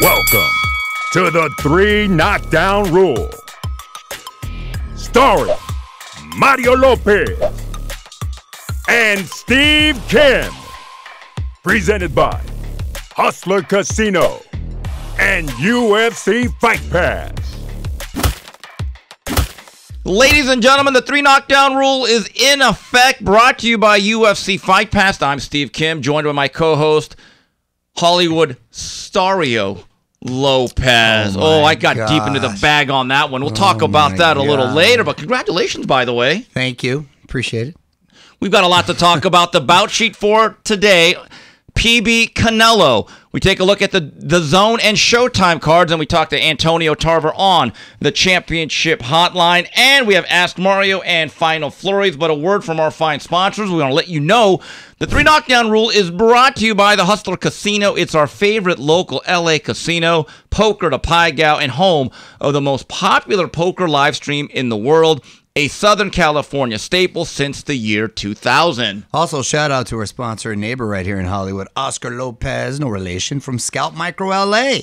Welcome to the Three Knockdown Rule. Starring Mario Lopez and Steve Kim. Presented by Hustler Casino and UFC Fight Pass. Ladies and gentlemen, the three knockdown rule is in effect, brought to you by UFC Fight Pass. I'm Steve Kim, joined by my co host, Hollywood Stario Lopez. Oh, Oh, I got deep into the bag on that one. We'll oh talk Oh, about that a little later, but congratulations, by the way. Thank you. Appreciate it. We've got a lot to talk about. The bout sheet for today, PBC Canelo. We take a look at the, DAZN and showtime cards, and we talk to Antonio Tarver on the championship hotline. And we have Ask Mario and Final Flurries. But a word from our fine sponsors. We want to let you know the three knockdown rule is brought to you by the Hustler Casino. It's our favorite local LA casino, poker to Pai Gow, and home of the most popular poker live stream in the world a Southern California staple since the year 2000. Also, shout out to our sponsor and neighbor right here in Hollywood, Oscar Lopez, no relation from Scalp Micro LA.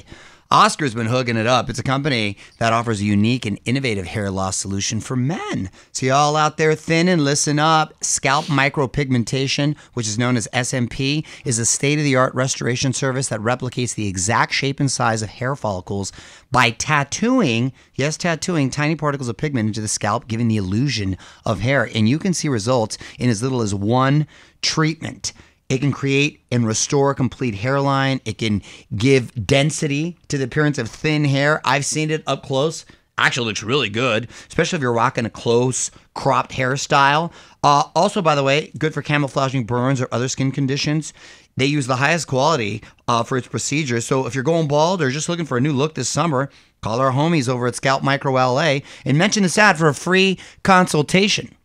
Oscar's been hooking it up. It's a company that offers a unique and innovative hair loss solution for men. So, y'all out there thin and listen up. Scalp micropigmentation, which is known as SMP, is a state of the art restoration service that replicates the exact shape and size of hair follicles by tattooing, yes, tattooing tiny particles of pigment into the scalp, giving the illusion of hair. And you can see results in as little as one treatment. It can create and restore a complete hairline. It can give density to the appearance of thin hair. I've seen it up close. Actually, looks really good, especially if you're rocking a close cropped hairstyle. Uh, also, by the way, good for camouflaging burns or other skin conditions. They use the highest quality uh, for its procedure. So if you're going bald or just looking for a new look this summer, call our homies over at Scalp Micro LA and mention this ad for a free consultation.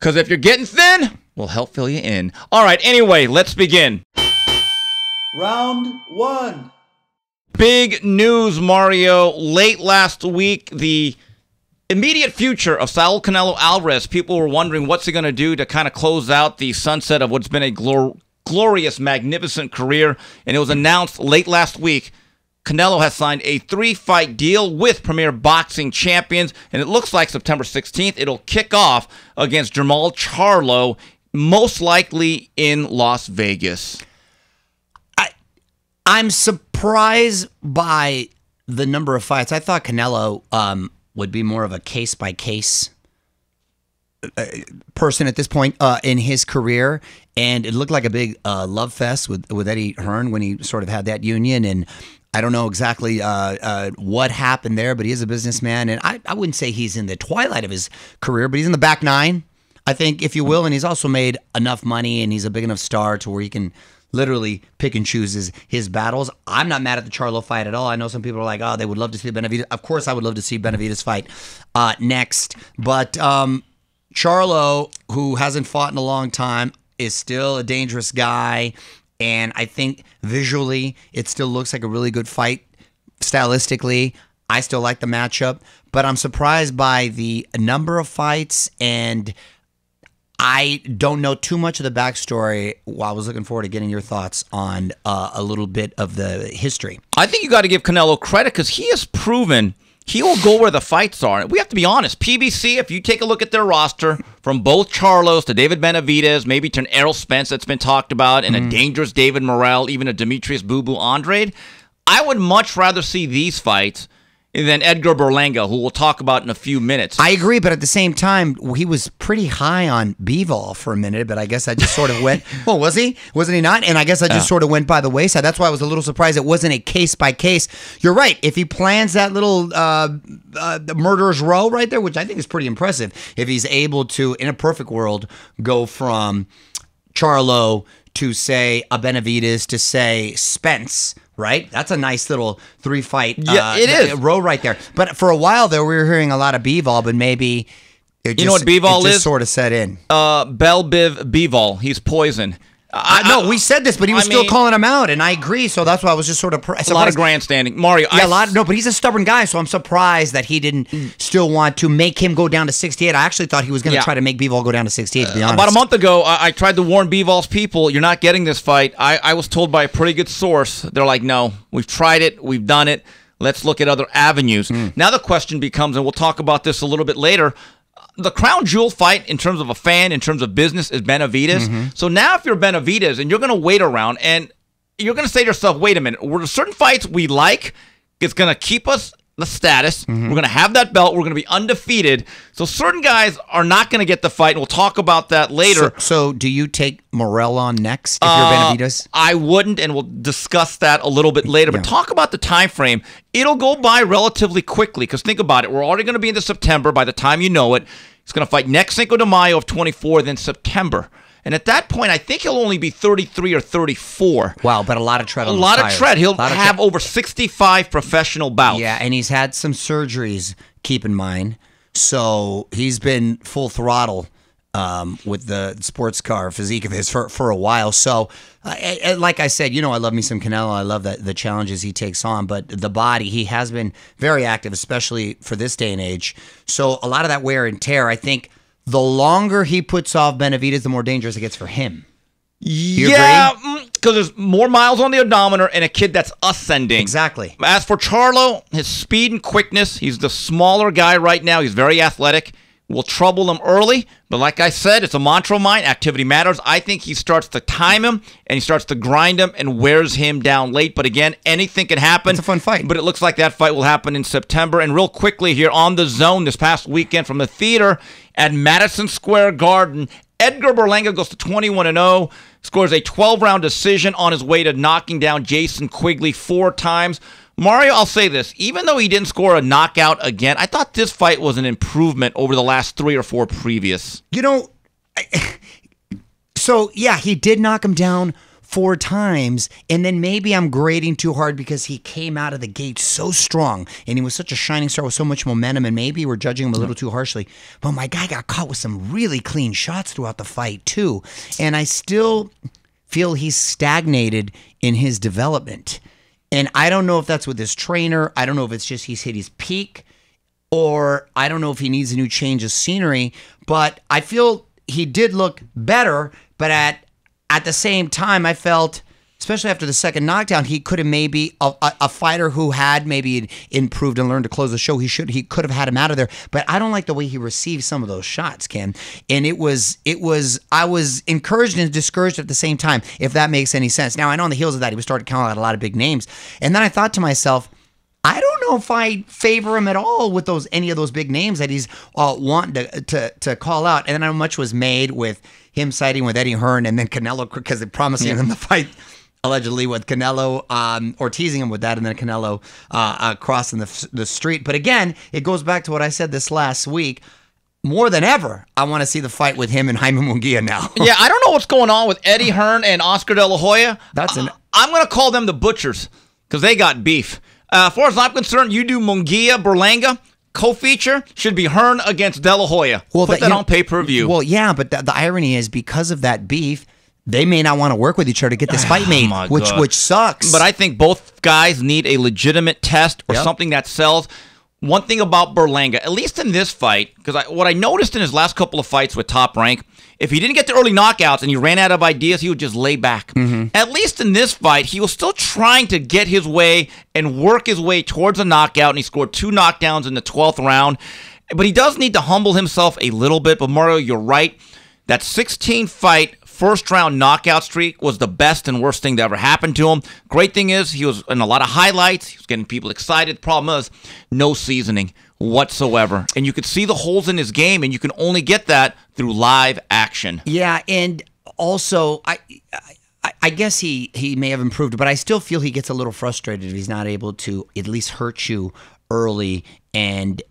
Because if you're getting thin, we'll help fill you in. All right, anyway, let's begin. Round one. Big news, Mario. Late last week, the immediate future of Saul Canelo Alvarez, people were wondering what's he going to do to kind of close out the sunset of what's been a glor- glorious, magnificent career. And it was announced late last week. Canelo has signed a three fight deal with Premier Boxing Champions, and it looks like September 16th it'll kick off against Jamal Charlo, most likely in Las Vegas. I'm surprised by the number of fights. I thought Canelo um, would be more of a case by case person at this point uh, in his career, and it looked like a big uh, love fest with with Eddie Hearn when he sort of had that union. And I don't know exactly uh, uh, what happened there, but he is a businessman, and I, I wouldn't say he's in the twilight of his career, but he's in the back nine, I think, if you will. And he's also made enough money, and he's a big enough star to where he can literally pick and choose his, his battles. I'm not mad at the Charlo fight at all. I know some people are like, oh, they would love to see Benavidez. Of course, I would love to see Benavidez fight uh, next. But um, Charlo, who hasn't fought in a long time, is still a dangerous guy. And I think visually, it still looks like a really good fight. Stylistically, I still like the matchup. But I'm surprised by the number of fights and I don't know too much of the backstory. Well, I was looking forward to getting your thoughts on uh, a little bit of the history. I think you got to give Canelo credit because he has proven he will go where the fights are. We have to be honest. PBC, if you take a look at their roster, from both Charlos to David Benavidez, maybe to an Errol Spence that's been talked about, and a mm. dangerous David Morrell, even a Demetrius Boo Boo Andrade, I would much rather see these fights than Edgar Berlanga, who we'll talk about in a few minutes. I agree, but at the same time, he was pretty high on Bivol for a minute, but I guess I just sort of went, well, was he? Wasn't he not? And I guess I just sort of went by the wayside. That's why I was a little surprised it wasn't a case by case. You're right. If he plans that little uh, uh, the murderer's row right there, which I think is pretty impressive, if he's able to, in a perfect world, go from Charlo to say a Benavidez to say Spence, right? That's a nice little three fight Yeah, uh, it is. row right there. But for a while there, we were hearing a lot of Bivol, but maybe it You know what Bivol is? Sort of set in. uh, Bell Biv Bivol, he's poison. I, no, we said this, but he was I still mean- calling him out, and I agree. So that's why I was just sort of pr- a lot of grandstanding. Mario, Yeah, I, a lot. No, but he's a stubborn guy, so I'm surprised that he didn't still want to make him go down to 68. I actually thought he was going to Yeah. try to make Bivol go down to 68. To be honest, About a month ago, I, I tried to warn Bivol's people, you're not getting this fight. I, I was told by a pretty good source, they're like, no, we've tried it, we've done it. Let's look at other avenues. Hmm. Now the question becomes, and we'll talk about this a little bit later. The crown jewel fight, in terms of a fan, in terms of business, is Benavidez. Mm-hmm. So now, if you're Benavidez and you're going to wait around, and you're going to say to yourself, wait a minute, were there certain fights we like? It's going to keep us the status. Mm-hmm. We're going to have that belt. We're going to be undefeated. So certain guys are not going to get the fight, and we'll talk about that later. So, so do you take Morrell on next if Uh, you're Benavidez? I wouldn't, and we'll discuss that a little bit later. But talk about the time frame. It'll go by relatively quickly because think about it. We're already going to be into September by the time you know it. He's going to fight next Cinco de Mayo of 24, then September. And at that point, I think he'll only be 33 or 34. Wow, but a lot of tread. A on the lot of tread. He'll have tread. over 65 professional bouts. Yeah, and he's had some surgeries. Keep in mind, so he's been full throttle um, with the sports car physique of his for for a while. So, uh, like I said, you know, I love me some Canelo. I love that the challenges he takes on, but the body he has been very active, especially for this day and age. So, a lot of that wear and tear. I think the longer he puts off Benavidez, the more dangerous it gets for him. Yeah, because mm, there's more miles on the odometer and a kid that's ascending. Exactly. As for Charlo, his speed and quickness, he's the smaller guy right now. He's very athletic. Will trouble him early, but like I said, it's a mantra of mine. Activity matters. I think he starts to time him and he starts to grind him and wears him down late. But again, anything can happen. It's a fun fight. But it looks like that fight will happen in September. And real quickly here on DAZN this past weekend from the theater at Madison Square Garden, Edgar Berlanga goes to 21 0, scores a 12 round decision on his way to knocking down Jason Quigley four times. Mario, I'll say this. Even though he didn't score a knockout again, I thought this fight was an improvement over the last three or four previous. You know, I- so yeah, he did knock him down four times, and then maybe I'm grading too hard because he came out of the gate so strong and he was such a shining star with so much momentum, and maybe we're judging him a little too harshly. But my guy got caught with some really clean shots throughout the fight too, and I still feel he's stagnated in his development. And I don't know if that's with his trainer. I don't know if it's just he's hit his peak or I don't know if he needs a new change of scenery, but I feel he did look better, but at at the same time I felt especially after the second knockdown he could have maybe a, a, a fighter who had maybe improved and learned to close the show he should he could have had him out of there. But I don't like the way he received some of those shots Ken. And it was it was I was encouraged and discouraged at the same time if that makes any sense. Now I know on the heels of that he was starting to count out a lot of big names. And then I thought to myself I don't know if I favor him at all with those any of those big names that he's uh, wanting to, to to call out. And then how much was made with him siding with Eddie Hearn and then Canelo because they're promising him the fight allegedly with Canelo um, or teasing him with that, and then Canelo uh, uh, crossing the the street. But again, it goes back to what I said this last week. More than ever, I want to see the fight with him and Jaime Munguia now. Yeah, I don't know what's going on with Eddie Hearn and Oscar De La Hoya. That's an- I- I'm going to call them the butchers because they got beef. Uh, as far as I'm concerned, you do Munguia Berlanga. Co-feature should be Hearn against De La Hoya. Put that, know- on pay-per-view. Well, yeah, but the, the irony is because of that beef, they may not want to work with each other to get this fight oh made, Oh which God. which sucks. But I think both guys need a legitimate test or Yep. something that sells. One thing about Berlanga, at least in this fight, because I, what I noticed in his last couple of fights with Top Rank, if he didn't get the early knockouts and he ran out of ideas, he would just lay back. Mm-hmm. At least in this fight, he was still trying to get his way and work his way towards a knockout, and he scored two knockdowns in the 12th round. But he does need to humble himself a little bit. But Mario, you're right. That 16 fight first round knockout streak was the best and worst thing that ever happened to him. Great thing is he was in a lot of highlights. He was getting people excited. Problem is, no seasoning whatsoever. And you could see the holes in his game, and you can only get that through live action. yeah, and also I. I, I guess he, he may have improved, but I still feel he gets a little frustrated if he's not able to at least hurt you early and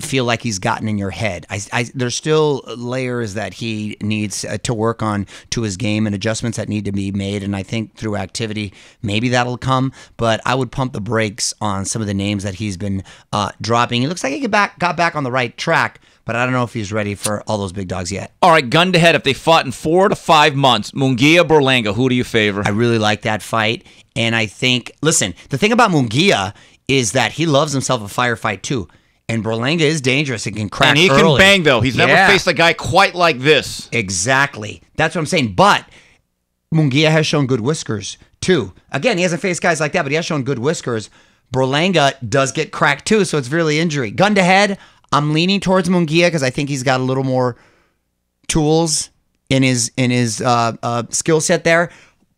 feel like he's gotten in your head. I, I, there's still layers that he needs uh, to work on to his game and adjustments that need to be made. And I think through activity, maybe that'll come. But I would pump the brakes on some of the names that he's been uh, dropping. It looks like he got back, got back on the right track. but I don't know if he's ready for all those big dogs yet. All right, gun to head. If they fought in four to five months, Munguia Berlanga, who do you favor? I really like that fight, and I think. Listen, the thing about Munguia is that he loves himself a firefight too. And Berlanga is dangerous and can crack and he early. can bang though. He's Yeah. never faced a guy quite like this. Exactly. That's what I'm saying. But Munguia has shown good whiskers too. Again, he hasn't faced guys like that, but he has shown good whiskers. Berlanga does get cracked too, so it's really injury. Gun to head, I'm leaning towards Munguia because I think he's got a little more tools in his in his uh, uh, skill set there.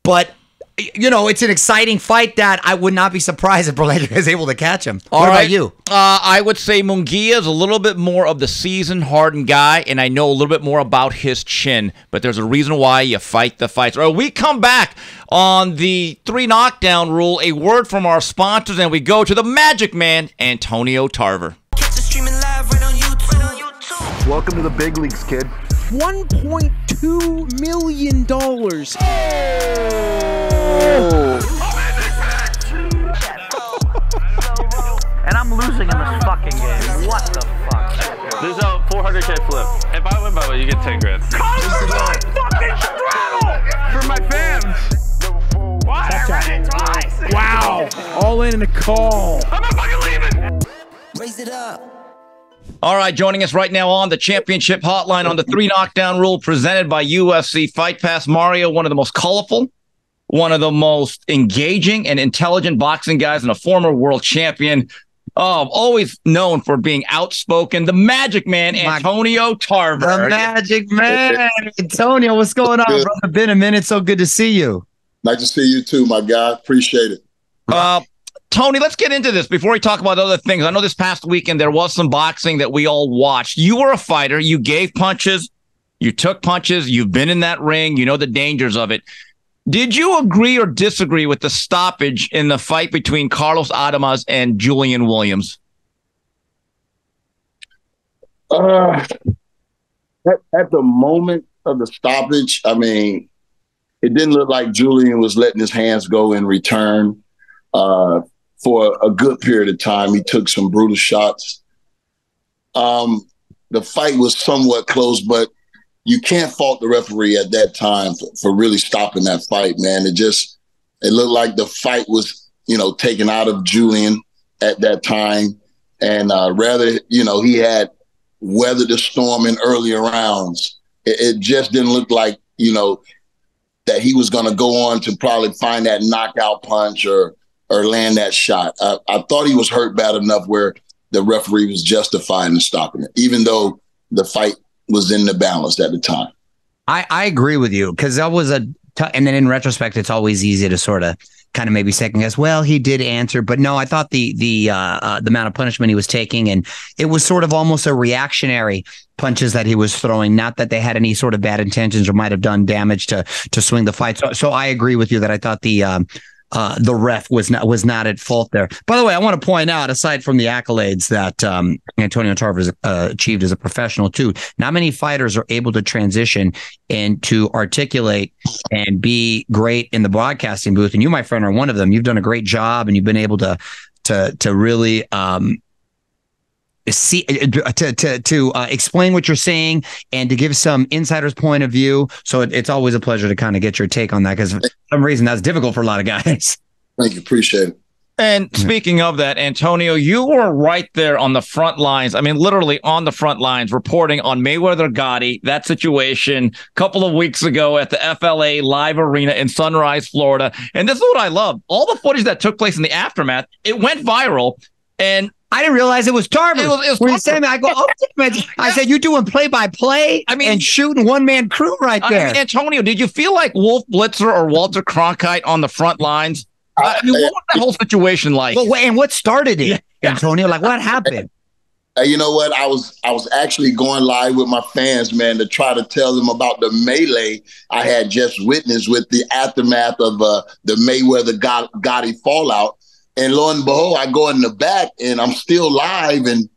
But you know, it's an exciting fight that I would not be surprised if Berlanga is able to catch him. All what right. about you? Uh, I would say Munguia is a little bit more of the seasoned, hardened guy, and I know a little bit more about his chin. But there's a reason why you fight the fights. All right, we come back on the three knockdown rule. A word from our sponsors, and we go to the Magic Man, Antonio Tarver. Catch it streaming live right on YouTube. Welcome to the big leagues, kid. $1.2 million. And I'm losing in this fucking game. What the fuck? There's a 400k flip. If I win by way, you get 10 grand. For my fans. What? I read it twice. Wow. All in in a call. I'm not fucking leaving. Raise it up. All right, joining us right now on the championship hotline on the three knockdown rule presented by UFC Fight Pass. Mario, one of the most colorful, one of the most engaging and intelligent boxing guys, and a former world champion. Oh, always known for being outspoken. The Magic Man, My- Antonio Tarver. The Magic Man, Antonio. What's going on, Good. brother? Been a minute. So good to see you. Nice to see you too, my guy. Appreciate it. Uh, Tony, let's get into this before we talk about other things. I know this past weekend there was some boxing that we all watched. You were a fighter. You gave punches. You took punches. You've been in that ring. You know the dangers of it. Did you agree or disagree with the stoppage in the fight between Carlos Adames and Julian Williams? Uh, at, at the moment of the stoppage, I mean, it didn't look like Julian was letting his hands go in return. Uh, for a good period of time, he took some brutal shots. Um, the fight was somewhat close, but you can't fault the referee at that time for, for really stopping that fight, man. It just it looked like the fight was, you know, taken out of Julian at that time, and uh, rather, you know, he had weathered the storm in earlier rounds. It, it just didn't look like, you know, that he was going to go on to probably find that knockout punch or or land that shot. I, I thought he was hurt bad enough where the referee was justified in stopping it, even though the fight was in the balance at the time. I, I agree with you because that was a t- and then in retrospect, it's always easy to sort of kind of maybe second guess. Well, he did answer, but no, I thought the the uh, uh, the amount of punishment he was taking and it was sort of almost a reactionary punches that he was throwing. Not that they had any sort of bad intentions or might have done damage to to swing the fight. So, so I agree with you that I thought the. Um, uh, the ref was not was not at fault there. By the way, I want to point out, aside from the accolades that um, Antonio Tarver uh, achieved as a professional too, not many fighters are able to transition and to articulate and be great in the broadcasting booth. And you, my friend, are one of them. You've done a great job, and you've been able to to to really um, see to to to uh, explain what you're saying and to give some insider's point of view. So it, it's always a pleasure to kind of get your take on that because for some reason that's difficult for a lot of guys. Thank you. Appreciate it. And speaking of that, Antonio, you were right there on the front lines. I mean, literally on the front lines, reporting on Mayweather Gotti, that situation a couple of weeks ago at the FLA Live Arena in Sunrise, Florida. And this is what I love. All the footage that took place in the aftermath, it went viral. And I didn't realize it was Tarver. It was- it was when Tarver. I go, oh, damn it. I said, you doing play by play I mean- and shooting one man crew right there. I there. mean, Antonio, did you feel like Wolf Blitzer or Walter Cronkite on the front lines? I mean, what was that whole situation like? Well, wait, and what started it, Yeah. Antonio? Like, what happened? Uh, you know what? I was I was actually going live with my fans, man, to try to tell them about the melee I had just witnessed with the aftermath of uh, the Mayweather Got- Gotti fallout. And lo and behold, I go in the back and I'm still live, and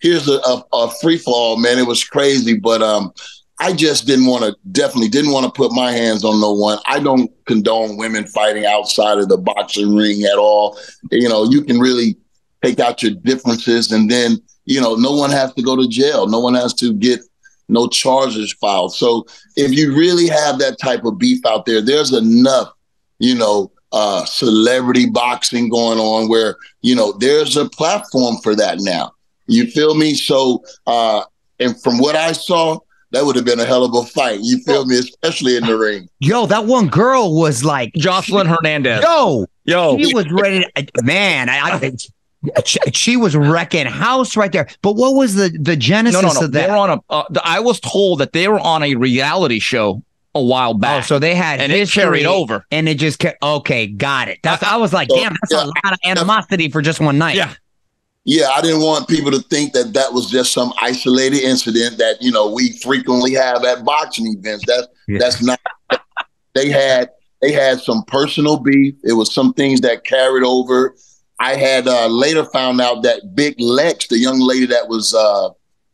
here's a, a, a free fall, man. It was crazy, but um, I just didn't want to. Definitely didn't want to put my hands on no one. I don't condone women fighting outside of the boxing ring at all. You know, you can really take out your differences and then you know, no one has to go to jail. No one has to get no charges filed. So if you really have that type of beef out there, there's enough, you know, uh, celebrity boxing going on where, you know, there's a platform for that now. You feel me? So, uh, and from what I saw, that would have been a hell of a fight. You feel me? Especially in the ring. Yo, that one girl was like, Jocelyn Hernandez. yo, Yo. she was ready. To, man, I, I she, she was wrecking house right there. But what was the the genesis no, no. of They that? were on a. Uh, I was told that they were on a reality show a while Oh, back. so they had and it carried over. and it just kept. Okay, got it. That's I was like, So, damn, that's yeah. a lot of animosity for just one night. Yeah. Yeah, I didn't want people to think that that was just some isolated incident that you know we frequently have at boxing events. That's Yeah. that's not. They had they had some personal beef. It was some things that carried over. I had uh, later found out that Big Lex, the young lady that was uh,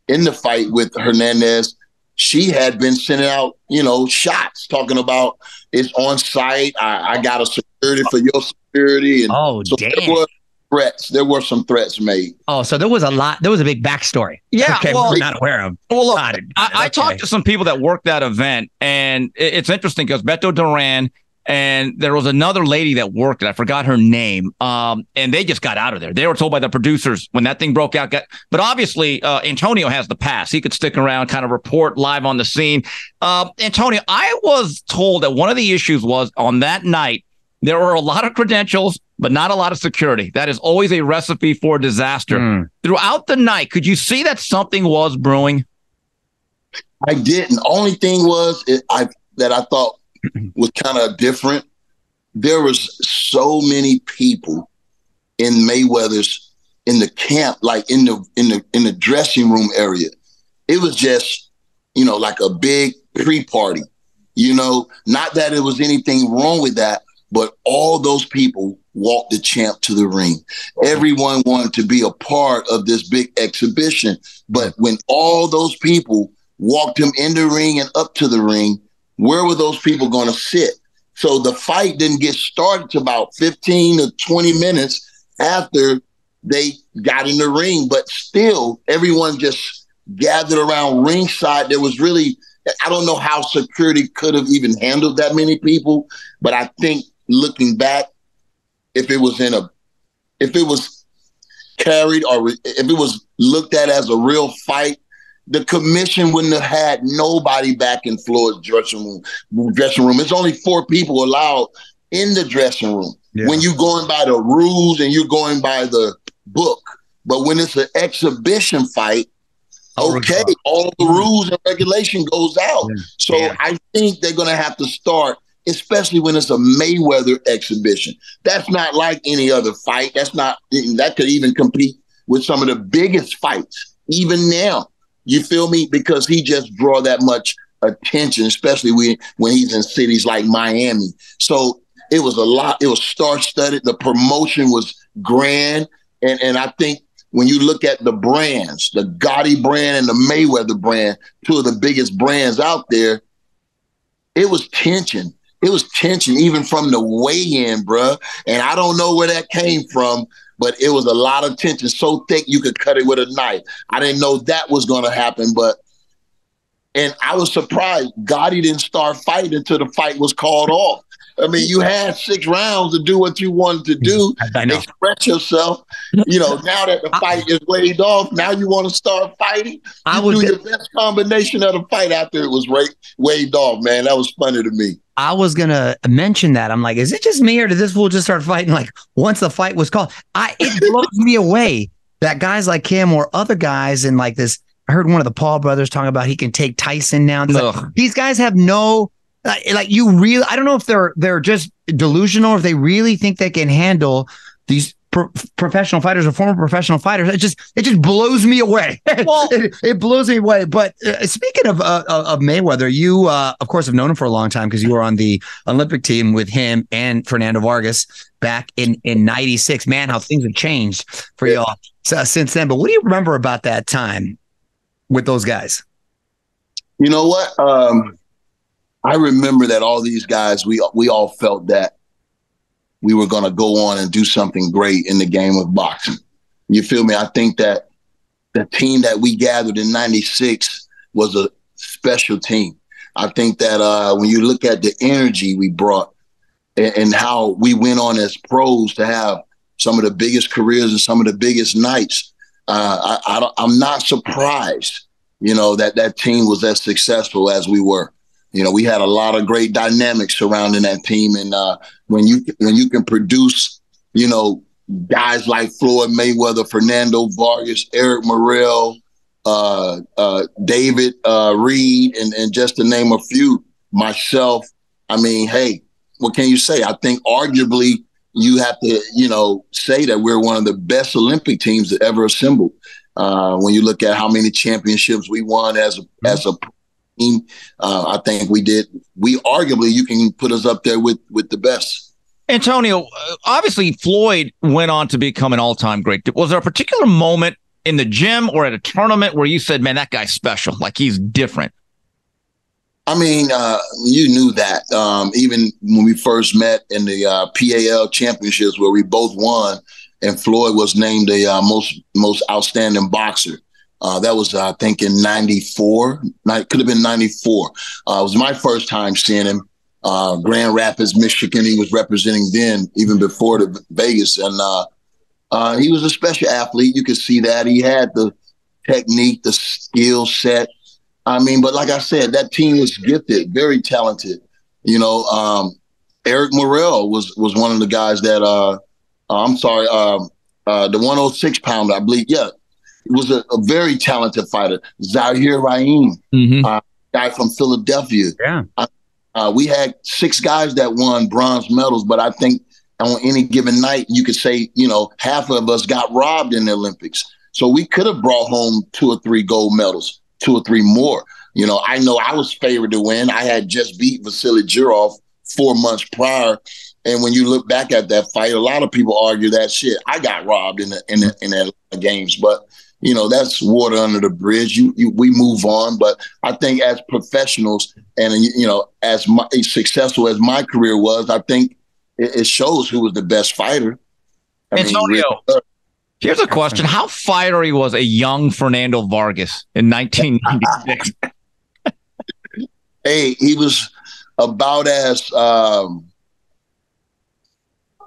in the fight with Hernandez, she had been sending out you know shots talking about it's on site. I, I got a security for your security, and Oh so damn. there were threats. There were some threats made. Oh, so there was a lot. There was a big backstory. Yeah, Okay, well- we're not aware of. Well, look, I, I okay. talked to some people that worked that event, and it- it's interesting because Beto Duran and there was another lady that worked it. I forgot her name. Um, and they just got out of there. They were told by the producers when that thing broke out. Got, but obviously, uh, Antonio has the pass. He could stick around, kind of report live on the scene. Uh, Antonio, I was told that one of the issues was on that night there were a lot of credentials, but not a lot of security. That is always a recipe for disaster. Mm. Throughout the night, could you see that something was brewing? I didn't. Only thing was it, I that I thought was kind of different. There was so many people in Mayweather's in the camp, like in the in the in the dressing room area. It was just, you know, like a big pre-party. You know, not that it was anything wrong with that, but all those people walked the champ to the ring. Everyone wanted to be a part of this big exhibition. But when all those people walked him in the ring and up to the ring, where were those people going to sit? So the fight didn't get started to about 15 to 20 minutes after they got in the ring, but still everyone just gathered around ringside. There was really, I don't know how security could have even handled that many people, but I think looking back, if it was in a, if it was carried or if it was looked at as a real fight, the commission wouldn't have had nobody back in Floyd's dressing room. Dressing room. It's only four people allowed in the dressing room. Yeah. When you're going by the rules and you're going by the book, but when it's an exhibition fight, Oh, okay, all the mm. rules and regulation goes out. Yeah. So Yeah. I think they're going to have to start, especially when it's a Mayweather exhibition. That's not like any other fight. That's not that could even compete with some of the biggest fights, even now. You feel me? Because he just draw that much attention, especially when when he's in cities like Miami. So it was a lot. It was star studded. The promotion was grand, and and I think when you look at the brands, the Gotti brand and the Mayweather brand, two of the biggest brands out there, it was tension. It was tension even from the weigh-in, bruh. And I don't know where that came from, but it was a lot of tension, so thick you could cut it with a knife. I didn't know that was going to happen, but and I was surprised Gotti didn't start fighting until the fight was called off. I mean, you had six rounds to do what you wanted to do, I express yourself. You know, now that the fight is waved off, now you want to start fighting. I You was do your best combination of the fight after it was ra- waved off, man. That was funny to me. I was gonna mention that. I'm like, is it just me or did this fool just start fighting like once the fight was called? I it blows me away that guys like him or other guys in like this. I heard one of the Paul brothers talking about he can take Tyson now. Like, these guys have no like, like you really. I don't know if they're they're just delusional or if they really think they can handle these pro- professional fighters or former professional fighters. It just it just blows me away. Well- it, it blows me away. But uh, speaking of uh, of of Mayweather, you uh, of course have known him for a long time because you were on the Olympic team with him and Fernando Vargas back in in '96. Man, how things have changed for Yeah. y'all so, since then. But what do you remember about that time with those guys? You know what? Um, I remember that all these guys, we we all felt that we were going to go on and do something great in the game of boxing. You feel me? I think that the team that we gathered in 96 was a special team. I think that uh, when you look at the energy we brought and, and how we went on as pros to have some of the biggest careers and some of the biggest nights, uh, I, I am not surprised, you know, that that team was as successful as we were. You know, we had a lot of great dynamics surrounding that team, and uh, when you when you can produce, you know, guys like Floyd Mayweather, Fernando Vargas, Eric Morel, uh, uh, David uh, Reid, and, and just to name a few, myself. I mean, hey, what can you say? I think arguably you have to, you know, say that we're one of the best Olympic teams that ever assembled. Uh, when you look at how many championships we won as a, as a team, uh, I think we did. We arguably you can put us up there with with the best. Antonio, uh, obviously Floyd went on to become an all-time great. Was there a particular moment in the gym or at a tournament where you said, "Man, that guy's special. Like he's different"? I mean, uh, you knew that um, even when we first met in the uh, PAL championships, where we both won, and Floyd was named the uh, most most outstanding boxer. Uh, that was, I think, in '94. Could have been '94. Uh, it was my first time seeing him uh, Grand Rapids, Michigan. He was representing then, even before the Vegas, and uh, uh, he was a special athlete. You could see that he had the technique, the skill set. I mean, but like I said, that team was gifted, very talented. You know, um, Eric Morel was was one of the guys that. Uh, I'm sorry, um, the 106 pounder, I believe. Yeah, was a, a very talented fighter. Zahir Raheem, mm-hmm. uh, guy from Philadelphia. Yeah. Uh, we had six guys that won bronze medals, but I think on any given night, you could say, you know, half of us got robbed in the Olympics. So we could have brought home two or three gold medals, two or three more. You know, I know I was favored to win. I had just beat Vasily Jirov four months prior. And when you look back at that fight, a lot of people argue that shit. I got robbed in the in the, in the games, but you know that's water under the bridge. You, you we move on, but I think as professionals and you know as my, as successful as my career was, I think it, it shows who was the best fighter. I Antonio, mean, here's a question: How fiery was a young Fernando Vargas in 1996? hey, he was about as um,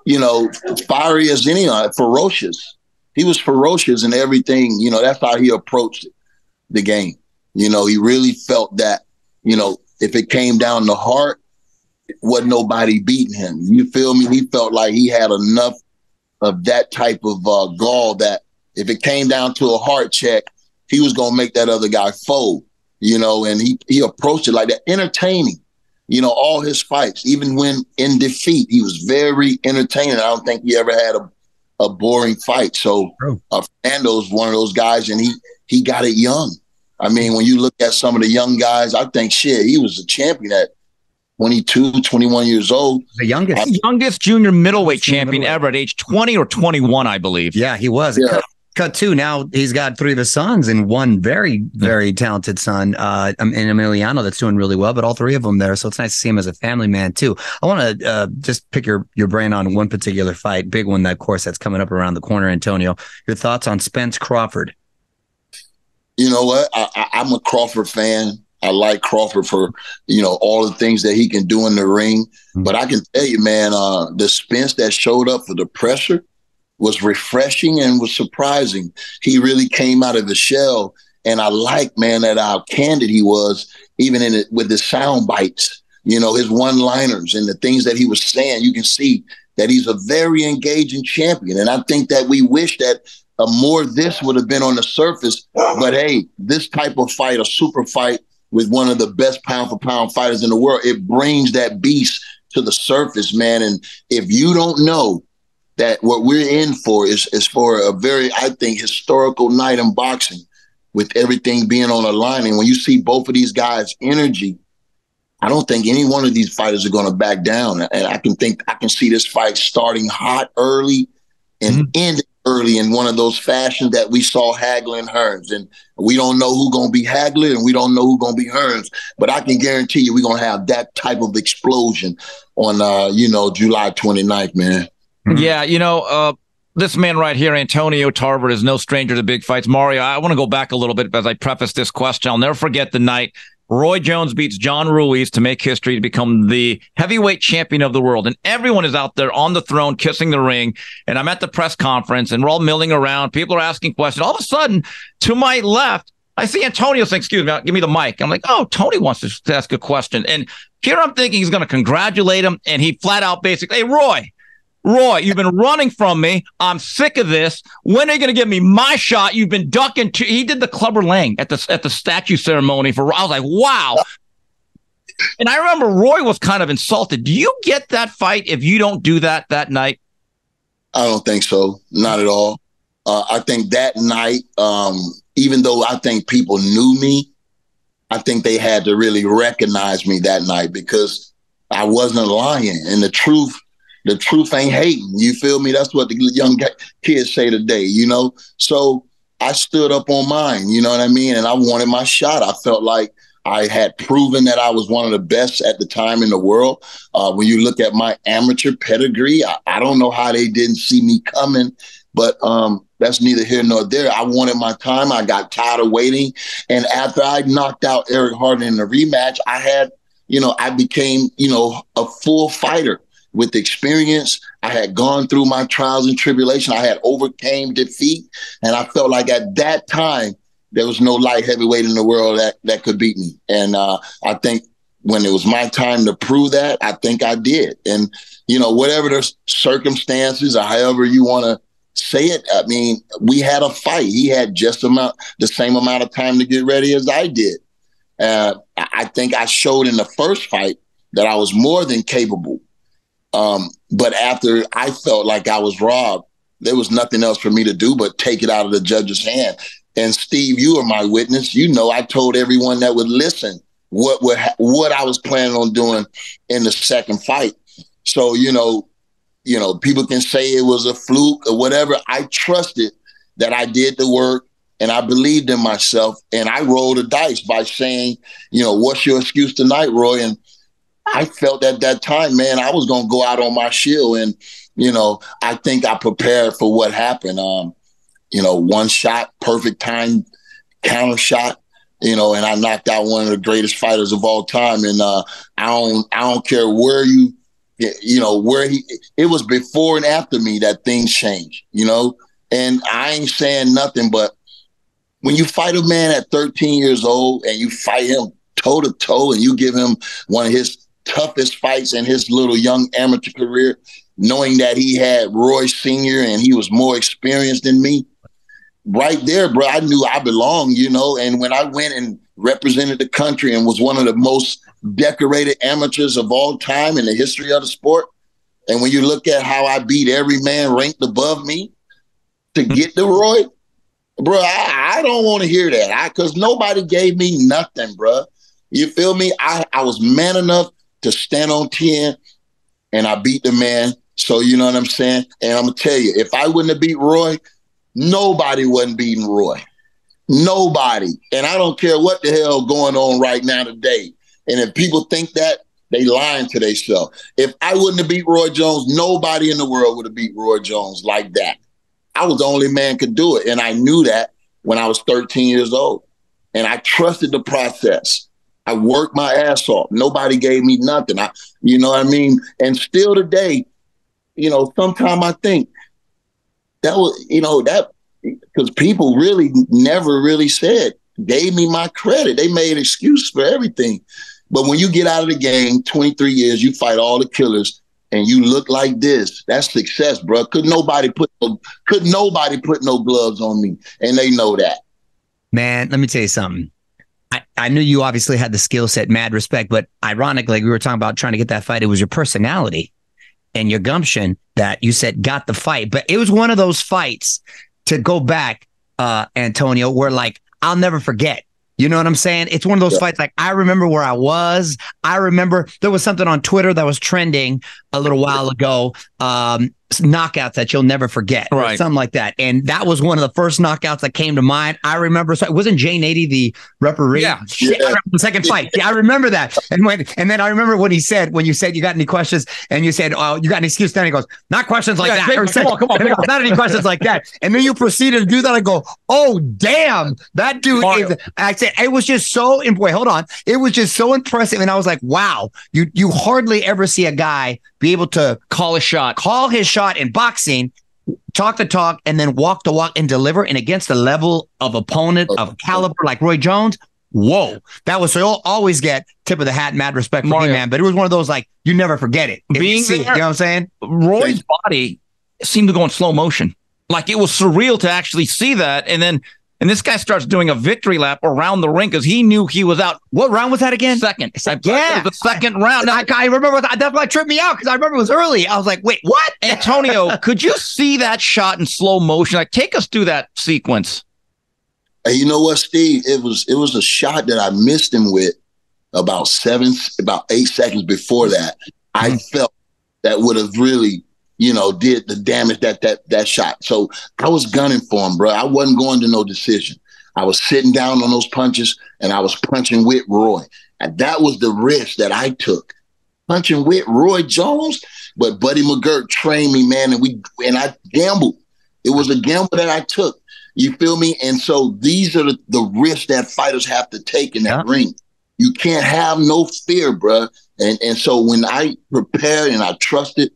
you know fiery as any, uh, ferocious he was ferocious in everything. You know, that's how he approached the game. You know, he really felt that, you know, if it came down to heart, wasn't nobody beating him. You feel me? He felt like he had enough of that type of uh, gall that if it came down to a heart check, he was gonna make that other guy fold. You know, and he he approached it like that, entertaining. You know, all his fights, even when in defeat, he was very entertaining. I don't think he ever had a a boring fight. So uh, Fernando's one of those guys, and he he got it young. I mean, when you look at some of the young guys, I think shit, he was a champion at 22, 21 years old. The youngest, I, youngest junior middleweight champion middleweight. ever at age 20 or 21, I believe. Yeah, he was. Yeah cut two. Now he's got three of his sons and one very, very talented son uh, in Emiliano that's doing really well, but all three of them there. So it's nice to see him as a family man too. I want to uh, just pick your, your brain on one particular fight, big one, that of course that's coming up around the corner, Antonio. Your thoughts on Spence Crawford? You know what? I, I, I'm a Crawford fan. I like Crawford for you know all the things that he can do in the ring. Mm-hmm. But I can tell you, man, uh, the Spence that showed up for the pressure, was refreshing and was surprising. He really came out of the shell. And I like, man, that how candid he was, even in it with his sound bites, you know, his one liners and the things that he was saying. You can see that he's a very engaging champion. And I think that we wish that a more this would have been on the surface. But hey, this type of fight, a super fight with one of the best pound for pound fighters in the world, it brings that beast to the surface, man. And if you don't know that what we're in for is is for a very, I think, historical night in boxing, with everything being on the line. And when you see both of these guys' energy, I don't think any one of these fighters are going to back down. And I can think I can see this fight starting hot early and mm-hmm. ending early in one of those fashions that we saw Hagler and Hearns. And we don't know who's going to be Hagler and we don't know who's going to be Hearns. But I can guarantee you we're going to have that type of explosion on, uh, you know, July 29th, man. Mm-hmm. Yeah, you know, uh, this man right here, Antonio Tarver, is no stranger to big fights. Mario, I want to go back a little bit as I preface this question. I'll never forget the night Roy Jones beats John Ruiz to make history to become the heavyweight champion of the world. And everyone is out there on the throne kissing the ring. And I'm at the press conference and we're all milling around. People are asking questions. All of a sudden, to my left, I see Antonio saying, excuse me, give me the mic. I'm like, oh, Tony wants to ask a question. And here I'm thinking he's going to congratulate him. And he flat out basically, hey, Roy, Roy, you've been running from me. I'm sick of this. When are you going to give me my shot? You've been ducking. To, he did the Clubber Lang at the at the statue ceremony for. I was like, wow. And I remember Roy was kind of insulted. Do you get that fight if you don't do that that night? I don't think so. Not at all. Uh, I think that night, um, even though I think people knew me, I think they had to really recognize me that night because I wasn't lying. And the truth the truth ain't hating. You feel me? That's what the young kids say today, you know? So I stood up on mine, you know what I mean? And I wanted my shot. I felt like I had proven that I was one of the best at the time in the world. Uh, when you look at my amateur pedigree, I, I, don't know how they didn't see me coming, but um, that's neither here nor there. I wanted my time. I got tired of waiting. And after I knocked out Eric Harding in the rematch, I had, you know, I became, you know, a full fighter with experience. I had gone through my trials and tribulation. I had overcame defeat. And I felt like at that time, there was no light heavyweight in the world that, that could beat me. And uh, I think when it was my time to prove that, I think I did. And, you know, whatever the circumstances or however you want to say it, I mean, we had a fight. He had just amount the same amount of time to get ready as I did. Uh, I think I showed in the first fight that I was more than capable um, but after I felt like I was robbed, there was nothing else for me to do but take it out of the judge's hand. And Steve, you are my witness. You know, I told everyone that would listen what what what I was planning on doing in the second fight. So you know, you know, people can say it was a fluke or whatever. I trusted that I did the work and I believed in myself, and I rolled the dice by saying, you know, what's your excuse tonight, Roy? And I felt at that time, man, I was gonna go out on my shield, and you know, I think I prepared for what happened. Um, you know, one shot, perfect time, counter shot, you know, and I knocked out one of the greatest fighters of all time. And uh, I don't, I don't care where you, you know, where he. It was before and after me that things changed, you know. And I ain't saying nothing, but when you fight a man at 13 years old and you fight him toe to toe and you give him one of his toughest fights in his little young amateur career, knowing that he had Roy Sr. and he was more experienced than me. Right there, bro, I knew I belonged, you know. And when I went and represented the country and was one of the most decorated amateurs of all time in the history of the sport, and when you look at how I beat every man ranked above me to hmm. get the Roy, bro, I, I don't want to hear that. I because nobody gave me nothing, bro. You feel me? I, I was man enough to stand on 10 and I beat the man. So you know what I'm saying? And I'm gonna tell you, if I wouldn't have beat Roy, nobody wasn't beating Roy. Nobody. And I don't care what the hell going on right now today. And if people think that, they lying to themselves. If I wouldn't have beat Roy Jones, nobody in the world would have beat Roy Jones like that. I was the only man could do it. And I knew that when I was 13 years old. And I trusted the process. I worked my ass off. Nobody gave me nothing. I, you know what I mean? And still today, you know, sometimes I think that was, you know, that because people really never really said, gave me my credit. They made excuse for everything. But when you get out of the game, 23 years, you fight all the killers and you look like this. That's success, bro. Could nobody put could nobody put no gloves on me, and they know that. Man, let me tell you something. I, I knew you obviously had the skill set, mad respect, but ironically, we were talking about trying to get that fight. It was your personality and your gumption that you said got the fight. But it was one of those fights to go back, uh, Antonio, where like I'll never forget. You know what I'm saying? It's one of those yeah. fights like I remember where I was. I remember there was something on Twitter that was trending a little while ago. Um, knockouts that you'll never forget, or Right. Something like that. And that was one of the first knockouts that came to mind. I remember. So wasn't Jay Nady the referee? Yeah. Shit, I remember the second fight. Yeah, I remember that. And when and then I remember when he said when you said you got any questions and you said oh you got an excuse then he goes not questions like Yeah, that. big- Or come said, on, come on, and he goes, not any questions like that. And then you proceeded to do that. I go oh damn that dude is. I said it was just so. And wait, hold on. It was just so impressive, and I was like, wow. You you hardly ever see a guy be able to Call a shot. call his shot in boxing, talk the talk, and then walk the walk and deliver. And against the level of opponent of caliber like Roy Jones, whoa, that was so you'll always get tip of the hat, mad respect for Mario. me, man. But it was one of those like you never forget it. If you Being see it, there- you know what I'm saying? Roy's body seemed to go in slow motion. Like it was surreal to actually see that. And then, and this guy starts doing a victory lap around the ring because he knew he was out What round was that again? second. like, yeah. the second round. Now, I, I remember that- that's why tripped me out because I remember it was early. I was like, wait, what? Antonio, could you see that shot in slow motion? Like, take us through that sequence. And you know what, Steve? It was it was a shot that I missed him with about seven, about eight seconds before that. I hmm. felt that would have really, you know, did the damage that that that shot. So I was gunning for him, bro. I wasn't going to no decision. I was sitting down on those punches and I was punching with Roy. And that was the risk that I took. Punching with Roy Jones, but Buddy McGirt trained me, man, and we and I gambled. It was a gamble that I took. You feel me? And so these are the, the risks that fighters have to take in that ring. You can't have no fear, bro. And and so when I prepared and I trusted,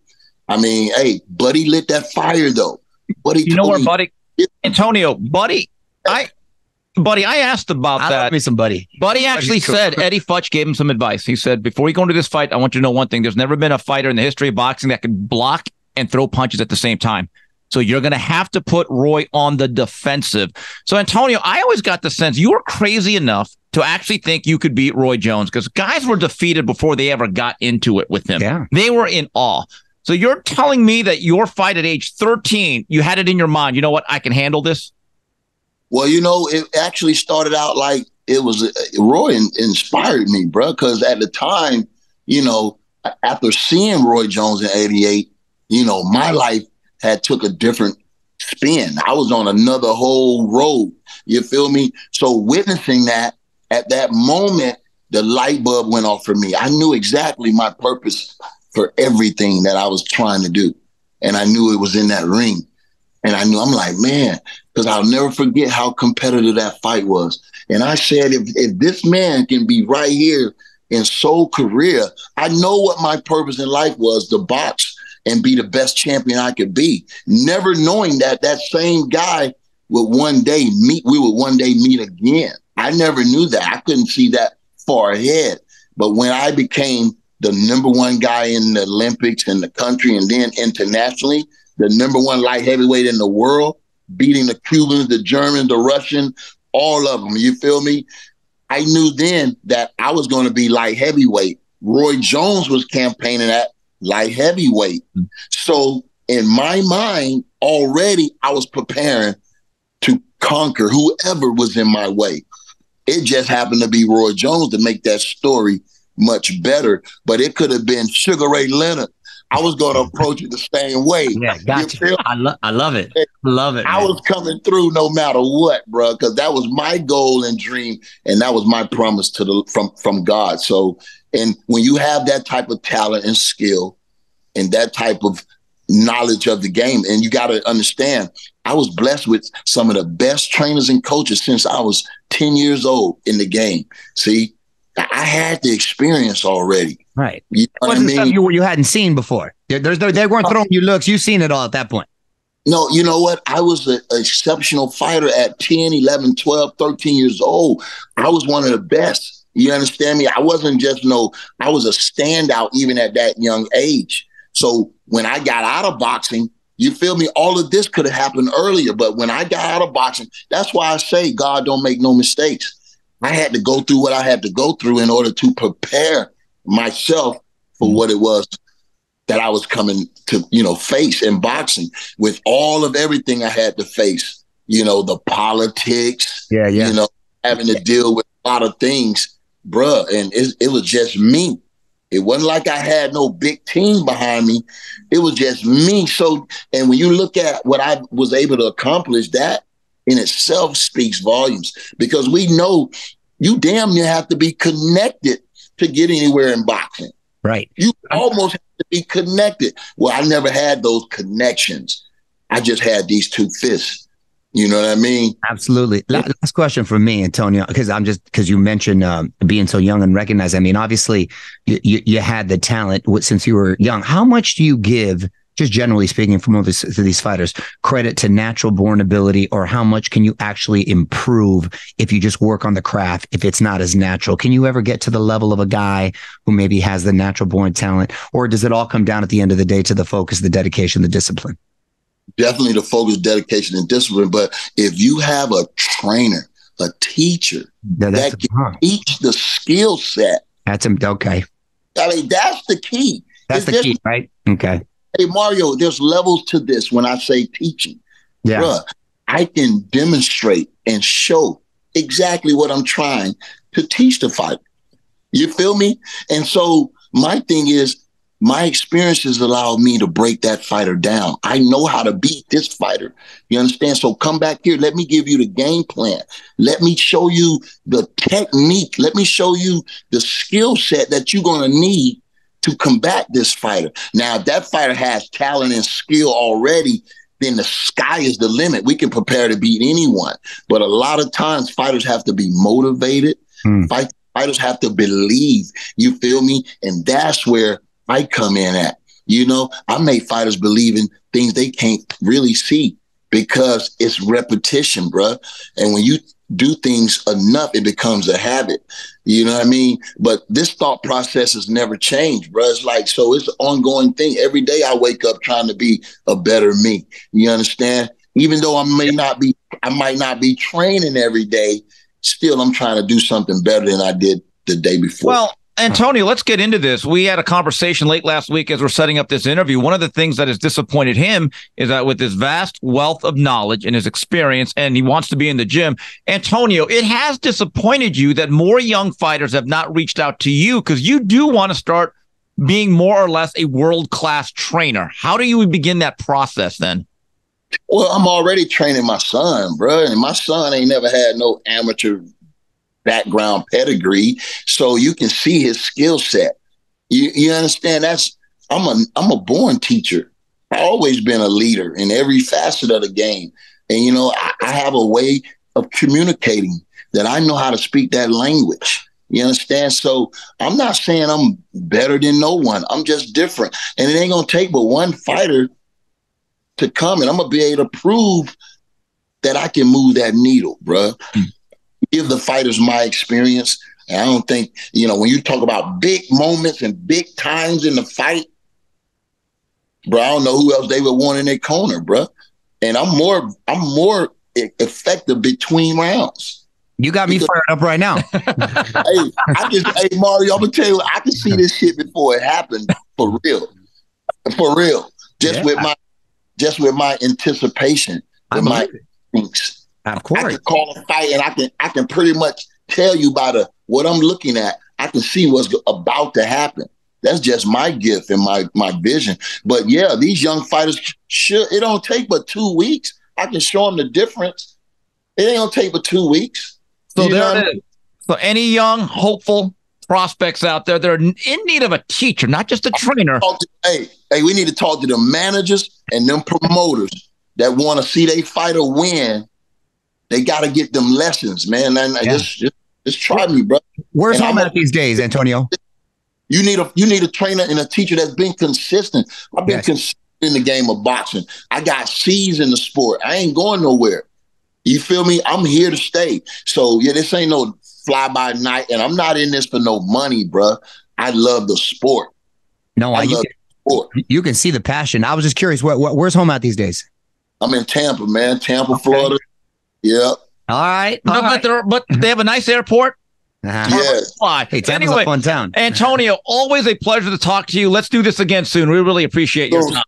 I mean, hey, Buddy lit that fire though. Buddy, You know told where, buddy? Antonio, buddy, I, buddy, I asked about I that. love me somebody. Buddy Buddy actually cool. said Eddie Futch gave him some advice. He said, before you go into this fight, I want you to know one thing. There's never been a fighter in the history of boxing that can block and throw punches at the same time. So you're going to have to put Roy on the defensive. So, Antonio, I always got the sense you were crazy enough to actually think you could beat Roy Jones because guys were defeated before they ever got into it with him. Yeah. They were in awe. So you're telling me that your fight at age 13, you had it in your mind, you know what? I can handle this. Well, you know, it actually started out like it was uh, Roy in, inspired me, bro. Because at the time, you know, after seeing Roy Jones in '88, you know, my life had took a different spin. I was on another whole road. You feel me? So witnessing that at that moment, the light bulb went off for me. I knew exactly my purpose for everything that I was trying to do, and I knew it was in that ring. And I knew I'm like, man, because I'll never forget how competitive that fight was. And I said, if, if this man can be right here in Seoul Korea, I know what my purpose in life was to box and be the best champion I could be. Never knowing that that same guy would one day meet, we would one day meet again. I never knew that. I couldn't see that far ahead. But when I became the number one guy in the Olympics in the country and then internationally, the number one light heavyweight in the world, beating the Cubans, the Germans, the Russians, all of them. You feel me? I knew then that I was going to be light heavyweight. Roy Jones was campaigning at light heavyweight. So in my mind, already I was preparing to conquer whoever was in my way. It just happened to be Roy Jones to make that story much better. But it could have been Sugar Ray Leonard. I was going to approach it the same way. Yeah, gotcha. feel I, lo- I love it. Love it. I man. was coming through no matter what, bro, because that was my goal and dream, and that was my promise to the from from God. So, and when you have that type of talent and skill, and that type of knowledge of the game, and you got to understand, I was blessed with some of the best trainers and coaches since I was ten years old in the game. See, I I had the experience already. right. You know I wasn't stuff mean? you, you hadn't seen before. There- There's, there, they weren't throwing you looks. You've seen it all at that point. No, you know what? I was an exceptional fighter at 10, 11, 12, 13 years old. I was one of the best. You understand me? I wasn't just no, I was a standout even at that young age. So when I got out of boxing, you feel me? All of this could have happened earlier. But when I got out of boxing, that's why I say God don't make no mistakes. I had to go through what I had to go through in order to prepare myself for mm-hmm. what it was that I was coming to, you know, face in boxing with all of everything I had to face. You know, the politics, Yeah, you know, having to deal with a lot of things, bruh. And it, it was just me. It wasn't like I had no big team behind me. It was just me. So, and when you look at what I was able to accomplish, that in itself speaks volumes because we know you damn near have to be connected to get anywhere in boxing. Right. You almost have to be connected. Well, I never had those connections. I just had these two fists. You know what I mean? Absolutely. Last question for me, Antonio, because I'm just because you mentioned um, being so young and recognized. I mean, obviously, you, you, you had the talent since you were young. How much do you give, just generally speaking, from all these, these fighters, credit to natural born ability, or how much can you actually improve if you just work on the craft? If it's not as natural, can you ever get to the level of a guy who maybe has the natural born talent, or does it all come down at the end of the day to the focus, the dedication, the discipline? Definitely the focus, dedication, and discipline. But if you have a trainer, a teacher Yeah, that can huh. teach the skill set, that's. Okay. I mean, that's the key. That's It's the just- key, right? Okay. Hey, Mario, there's levels to this when I say teaching. Yeah. Bruh, I can demonstrate and show exactly what I'm trying to teach the fighter. You feel me? And so my thing is, my experiences allowed me to break that fighter down. I know how to beat this fighter. You understand? So come back here. Let me give you the game plan. Let me show you the technique. Let me show you the skill set that you're going to need to combat this fighter. Now, if that fighter has talent and skill already, then the sky is the limit. We can prepare to beat anyone. But a lot of times fighters have to be motivated. Hmm. Fight, fighters have to believe. You feel me? And that's where I come in at. You know, I make fighters believe in things they can't really see because it's repetition, bruh. And when you do things enough, it becomes a habit. You know what I mean? But this thought process has never changed, bruh. It's like, so it's an ongoing thing. Every day I wake up trying to be a better me. You understand? Even though I may not be, I might not be training every day, still I'm trying to do something better than I did the day before. Well, Antonio, let's get into this. We had a conversation late last week as we're setting up this interview. One of the things that has disappointed him is that with his vast wealth of knowledge and his experience, and he wants to be in the gym, Antonio, it has disappointed you that more young fighters have not reached out to you because you do want to start being more or less a world class trainer. How do you begin that process then? Well, I'm already training my son, bro, and my son ain't never had no amateur background pedigree, so you can see his skill set. You you understand? That's I'm a I'm a born teacher. I've always been a leader in every facet of the game, and you know I, I have a way of communicating that I know how to speak that language. You understand? So I'm not saying I'm better than no one. I'm just different, and it ain't gonna take but one fighter to come, and I'm gonna be able to prove that I can move that needle, bruh. Hmm. Give the fighters my experience. And I don't think, you know, when you talk about big moments and big times in the fight, bro, I don't know who else they would want in their corner, bro. And I'm more, I'm more effective between rounds. You got me Because- fired up right now. hey, I just, hey, Mario, I'm gonna tell you, I can see this shit before it happened for real, for real. Just Yeah. with my, just with my anticipation, with my instincts. Of course. I can call a fight and I can I can pretty much tell you by the what I'm looking at. I can see what's about to happen. That's just my gift and my my vision. But yeah, these young fighters should. It don't take but two weeks. I can show them the difference. It ain't gonna take but two weeks. So You there what I it is. So any young, hopeful prospects out there, they're in need of a teacher, not just a trainer. To- hey, hey, we need to talk to the managers and them promoters that want to see they fight fighter win. They got to get them lessons, man. And Yeah. just, just just try me, bro. Where's And home at these days, Antonio? You need a you need a trainer and a teacher that's been consistent. I've been Yes. consistent in the game of boxing. I got C's in the sport. I ain't going nowhere. You feel me? I'm here to stay. So yeah, this ain't no fly by night, and I'm not in this for no money, bruh. I love the sport. No, I I, you, love sport. you can see the passion. I was just curious. What, what, where's home at these days? I'm in Tampa, man. Tampa, Florida. Yep. All right. No, all but, right. they're, but they have a nice airport. Uh-huh. Yes. Fly. Hey, Tampa's anyway, a fun town. Antonio, always a pleasure to talk to you. Let's do this again soon. We really appreciate your time.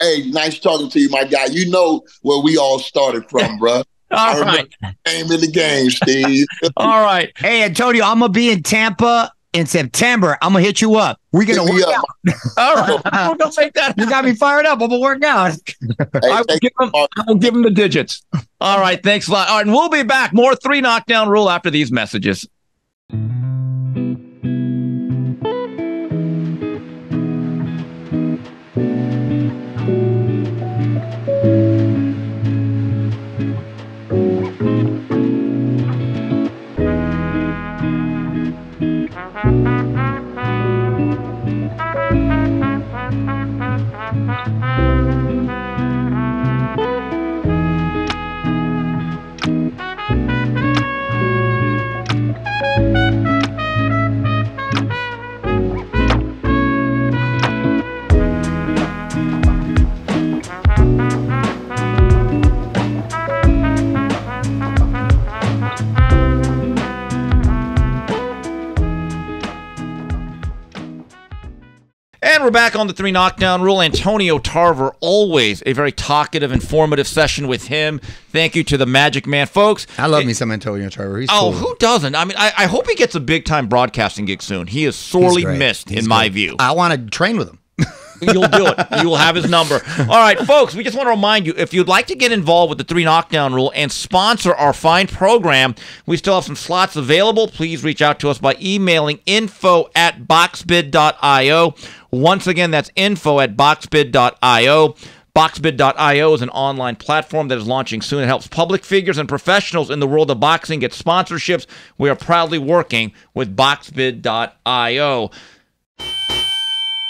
hey, nice talking to you, my guy. You know where we all started from, bruh. All right. Game in the game, Steve. All right. Hey, Antonio, I'm gonna be in Tampa in September, I'm gonna hit you up. We're gonna Hit work up. out. All right, we're gonna make that. You got me fired up. I'm gonna work out. Hey, I will thank give you, him, I will give him the digits. All right, thanks a lot. All right, and we'll be back. More three knockdown rule after these messages. And we're back on the three knockdown rule. Antonio Tarver, always a very talkative, informative session with him. Thank you to the Magic Man, folks. I love eh, me some Antonio Tarver. He's Oh, cool. who doesn't? I mean, I, I hope he gets a big time broadcasting gig soon. He is sorely missed, He's in my view. I want to train with him. You'll do it. You will have his number. All right, folks, we just want to remind you if you'd like to get involved with the three knockdown rule and sponsor our fine program, we still have some slots available. Please reach out to us by emailing info at boxbid.io. Once again, that's info at boxbid.io. Boxbid.io is an online platform that is launching soon. It helps public figures and professionals in the world of boxing get sponsorships. We are proudly working with Boxbid.io.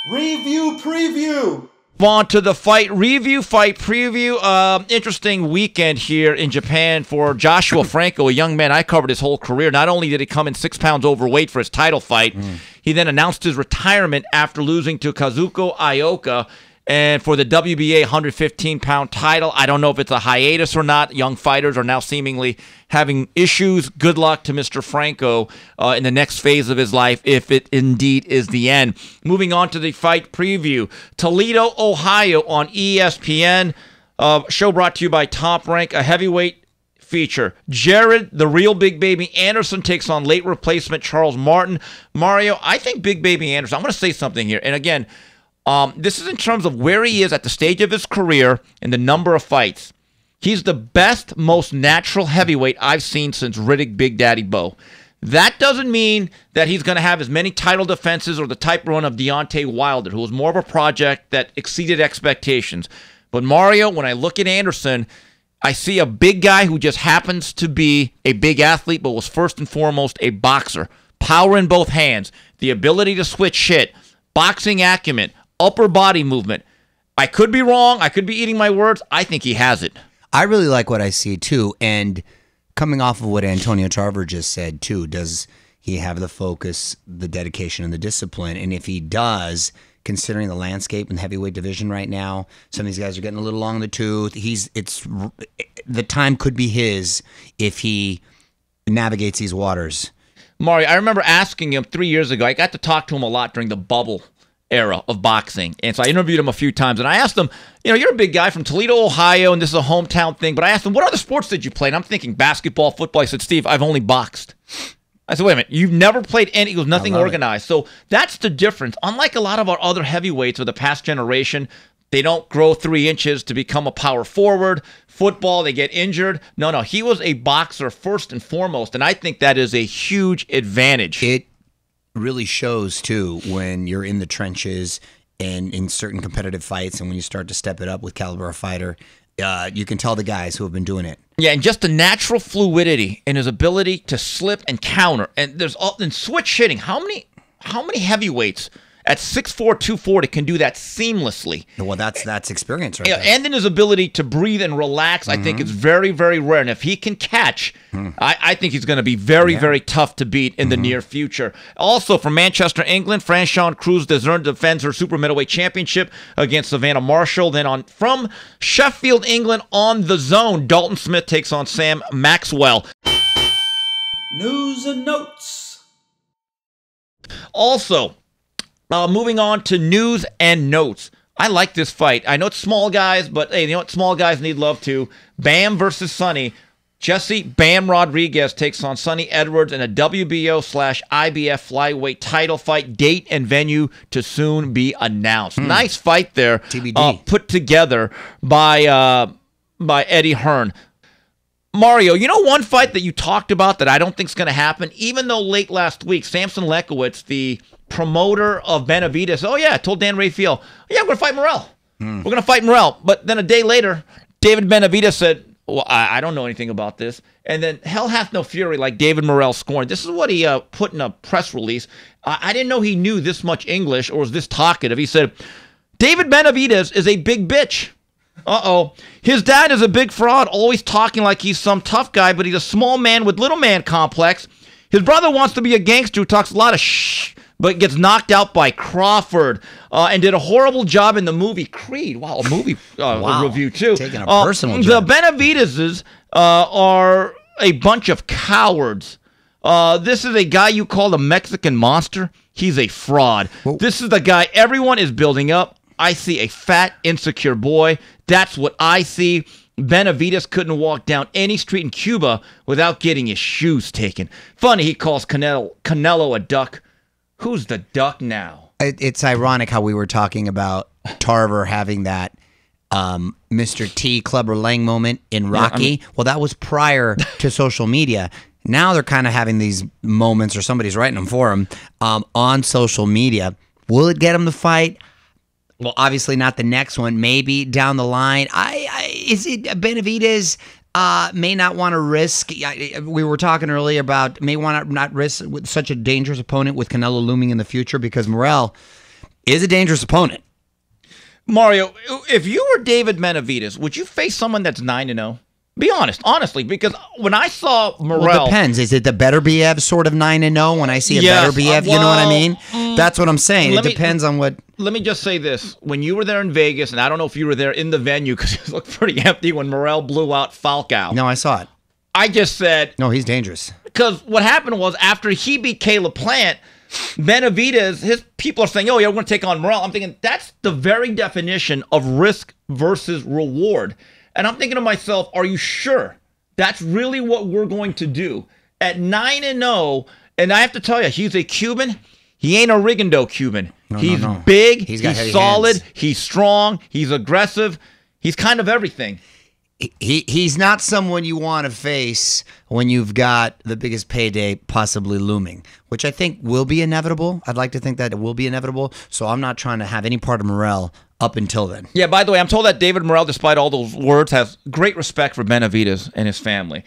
Review preview. on to the fight review, fight preview. Um, interesting weekend here in Japan for Joshua Franco, a young man I covered his whole career. Not only did he come in six pounds overweight for his title fight, he then announced his retirement after losing to Kazuto Ioka. And for the WBA 115 pound title, I don't know if it's a hiatus or not. Young fighters are now seemingly having issues. Good luck to Mr. Franco uh, in the next phase of his life, if it indeed is the end. Moving on to the fight preview Toledo, Ohio on ESPN. Uh, show brought to you by Top Rank, a heavyweight feature. Jared, the real Big Baby Anderson, takes on late replacement Charles Martin. Mario, I think Big Baby Anderson, I'm going to say something here. And again, um, this is in terms of where he is at the stage of his career and the number of fights. He's the best, most natural heavyweight I've seen since Riddick Big Daddy Bowe. That doesn't mean that he's going to have as many title defenses or the type run of Deontay Wilder, who was more of a project that exceeded expectations. But Mario, when I look at Anderson, I see a big guy who just happens to be a big athlete, but was first and foremost a boxer. Power in both hands, the ability to switch shit, boxing acumen, upper body movement. I could be wrong. I could be eating my words. I think he has it. I really like what I see too. And coming off of what Antonio Tarver just said too, does he have the focus, the dedication, and the discipline? And if he does, considering the landscape in the heavyweight division right now, some of these guys are getting a little long in the tooth. He's it's the time could be his if he navigates these waters. Mario, I remember asking him three years ago. I got to talk to him a lot during the bubble era of boxing. And so I interviewed him a few times and I asked him, you know, you're a big guy from Toledo, Ohio, and this is a hometown thing. But I asked him, what other sports did you play? And I'm thinking basketball, football. I said, Steve, I've only boxed. I said, wait a minute, you've never played any, it was nothing love it. organized. So that's the difference. Unlike a lot of our other heavyweights of the past generation, they don't grow three inches to become a power forward. Football, they get injured. No, no, he was a boxer first and foremost. And I think that is a huge advantage. It really shows too when you're in the trenches and in certain competitive fights, and when you start to step it up with caliber fighter. Uh, you can tell the guys who have been doing it. Yeah, and just the natural fluidity and his ability to slip and counter. And there's all and switch hitting. How many how many heavyweights at 6'4", 240 can do that seamlessly? Well, that's that's experience right Yeah, there. and then his ability to breathe and relax, I think, mm-hmm. it's very, very rare. And if he can catch, hmm. I, I think he's going to be very, very tough to beat in the mm-hmm. near future. Also, from Manchester, England, Franchon Crews-Dezurn defends her super middleweight championship against Savannah Marshall. Then on from Sheffield, England, on the zone, Dalton Smith takes on Sam Maxwell. News and notes. Also, uh, moving on to news and notes. I like this fight. I know it's small guys, but hey, you know what? Small guys need love too. Bam versus Sunny. Jesse Bam Rodriguez takes on Sunny Edwards in a WBO slash IBF flyweight title fight. Date and venue to soon be announced. Nice fight there. TBD. uh, put together by uh, by Eddie Hearn. Mario, you know one fight that you talked about that I don't think is going to happen, even though late last week, Sampson Lewkowicz, the promoter of Benavidez, oh yeah, told Dan Raphael, yeah, we're going to fight Morrell. We're going to fight Morrell. But then a day later, David Benavidez said, well, I, I don't know anything about this. And then hell hath no fury like David Morrell scoring. This is what he uh, put in a press release. I, I didn't know he knew this much English or was this talkative. He said, David Benavidez is a big bitch. Uh oh. His dad is a big fraud, always talking like he's some tough guy, but he's a small man with little man complex. His brother wants to be a gangster who talks a lot of shh, but gets knocked out by Crawford uh, and did a horrible job in the movie Creed. Wow, a movie uh, Wow. review, too. Taking a Uh, personal The. Benavidezes uh, are a bunch of cowards. Uh, this is a guy you call a Mexican monster. He's a fraud. This is the guy everyone is building up. I see a fat, insecure boy. That's what I see. Benavidez couldn't walk down any street in Cuba without getting his shoes taken. Funny, he calls Canelo, Canelo a duck. Who's the duck now? It, it's ironic how we were talking about Tarver having that um, Mr. T Clubber Lang moment in Rocky. well, that was prior to social media. Now they're kind of having these moments, or somebody's writing them for him um, on social media. Will it get him to fight? Well, obviously not the next one. Maybe down the line. I, I is it Benavidez uh, may not want to risk. We were talking earlier about may want to not risk with such a dangerous opponent with Canelo looming in the future because Morrell is a dangerous opponent. Mario, if you were David Benavidez, would you face someone that's 9 to 0? Be honest, honestly, because when I saw Morrell, Well, it depends. Is it the Beterbiev sort of nine and zero? When I see a Yes, Beterbiev, uh, you know what I mean? mm, That's what I'm saying. It me- depends on what. let me just say this: when you were there in Vegas, and I don't know if you were there in the venue because it looked pretty empty when Morrell blew out Falcao. No, I saw it. I just said No, he's dangerous. because what happened was after he beat Caleb Plant, Benavidez, his people are saying, "Oh yeah, we're going to take on Morrell. I'm thinking that's the very definition of risk versus reward, and I'm thinking to myself, "Are you sure that's really what we're going to do at nine and 0, And I have to tell you, he's a Cuban. He ain't a Rigondeaux Cuban. he's no. big. He's got heavy he's solid. hands. He's strong. He's aggressive. He's kind of everything. He he's not someone you want to face when you've got the biggest payday possibly looming, which I think will be inevitable. I'd like to think that it will be inevitable. So I'm not trying to have any part of Morrell up until then. Yeah, by the way, I'm told that David Morrell, despite all those words, has great respect for Benavidez and his family.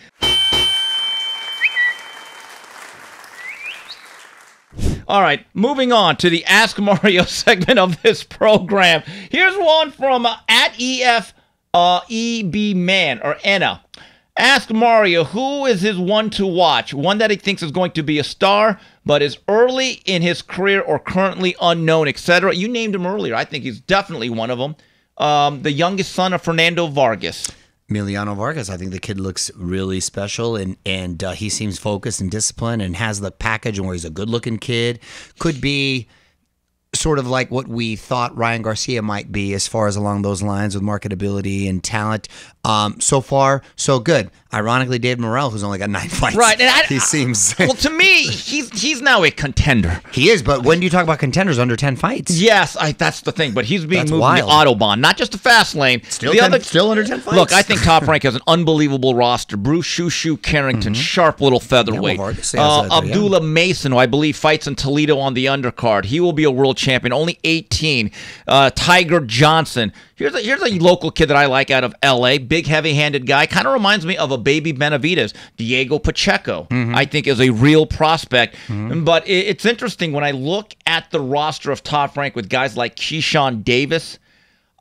All right, moving on to the Ask Mario segment of this program. Here's one from uh, at EF uh, EB Man or Enna. Ask Mario who is his one to watch, one that he thinks is going to be a star, but is early in his career or currently unknown, etc. You named him earlier. I think he's definitely one of them. Um, the youngest son of Fernando Vargas. Emiliano Vargas, I think the kid looks really special and and uh, he seems focused and disciplined and has the package where he's a good looking kid. Could be sort of like what we thought Ryan Garcia might be as far as along those lines with marketability and talent. Um, so far, so good. Ironically, Dave Morrell, who's only got nine fights, Right, and I- he seems Well, to me, he's he's now a contender. he is. But when do you talk about contenders under ten fights? Yes, I, that's the thing. But he's being That's moved wild. to the autobahn, not just the fast lane. Still the 10 still under 10 fights. Look, I think Top Rank has an unbelievable roster. Bruce Shoo Carrington, sharp little featherweight. Mm-hmm. well, uh, yeah. Abdullah Mason, who I believe fights in Toledo on the undercard. He will be a world champion. Champion, only 18. Uh, Tiger Johnson. Here's a, here's a local kid that I like out of L.A. Big, heavy-handed guy. Kind of reminds me of a baby Benavidez. Diego Pacheco, Mm-hmm. I think, is a real prospect. But it, it's interesting when I look at the roster of Top Rank with guys like Keyshawn Davis.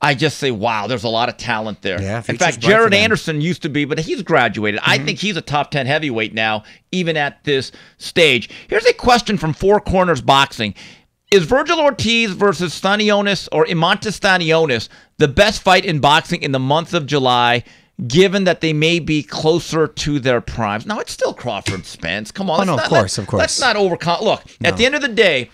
I just say, wow, there's a lot of talent there. Yeah, In fact, Jared. Anderson used to be, but he's graduated. I think he's a top 10 heavyweight now, even at this stage. Here's a question from Four Corners Boxing. Is Vergil Ortiz versus Stanionis or Imantas Stanionis the best fight in boxing in the month of July, given that they may be closer to their primes? Now, it's still Crawford Spence. Come on. Oh, no, of course, of course. Let's not overcome. Look, at the end of the day,